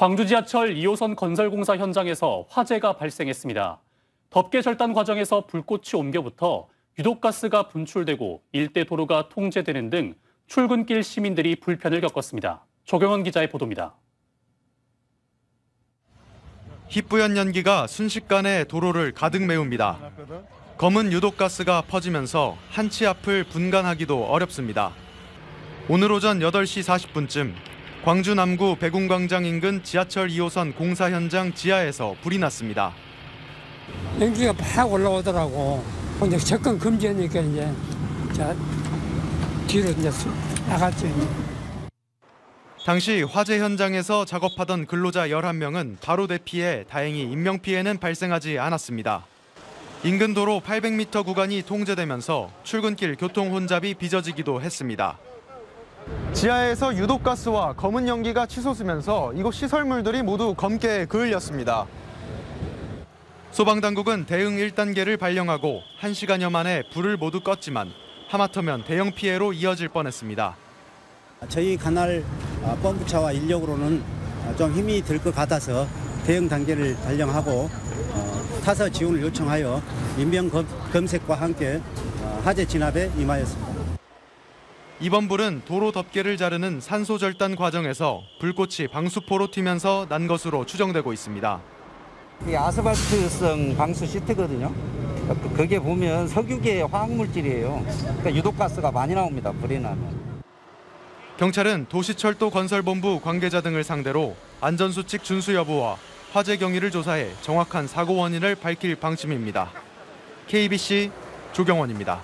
광주 지하철 2호선 건설 공사 현장에서 화재가 발생했습니다. 덮개 절단 과정에서 불꽃이 옮겨붙어 유독가스가 분출되고 일대 도로가 통제되는 등 출근길 시민들이 불편을 겪었습니다. 조경원 기자의 보도입니다. 희뿌연 연기가 순식간에 도로를 가득 메웁니다. 검은 유독가스가 퍼지면서 한치 앞을 분간하기도 어렵습니다. 오늘 오전 8시 40분쯤 광주 남구 백운광장 인근 지하철 2호선 공사 현장 지하에서 불이 났습니다. 연기가 팍 올라오더라고. 근데 접근 금지하니까 이제 자 뒤로 이제 수- 나갔죠. 이제. 당시 화재 현장에서 작업하던 근로자 11명은 바로 대피해 다행히 인명피해는 발생하지 않았습니다. 인근 도로 800m 구간이 통제되면서 출근길 교통 혼잡이 빚어지기도 했습니다. 지하에서 유독가스와 검은 연기가 치솟으면서 이곳 시설물들이 모두 검게 그을렸습니다. 소방당국은 대응 1단계를 발령하고 1시간여 만에 불을 모두 껐지만 하마터면 대형 피해로 이어질 뻔했습니다. 저희 관할 아, 펌프차와 인력으로는 아, 좀 힘이 들 것 같아서 대응 단계를 발령하고 어, 타사 지원을 요청하여 인명 검- 검색과 함께 어, 화재 진압에 임하였습니다. 이번 불은 도로 덮개를 자르는 산소 절단 과정에서 불꽃이 방수포로 튀면서 난 것으로 추정되고 있습니다. 이 아스팔트성 방수 시트거든요. 그- 그게 보면 석유계 화학물질이에요. 그러니까 유독가스가 많이 나옵니다. 불이 나면. 경찰은 도시철도 건설본부 관계자 등을 상대로 안전수칙 준수 여부와 화재 경위를 조사해 정확한 사고 원인을 밝힐 방침입니다. KBC 조경원입니다.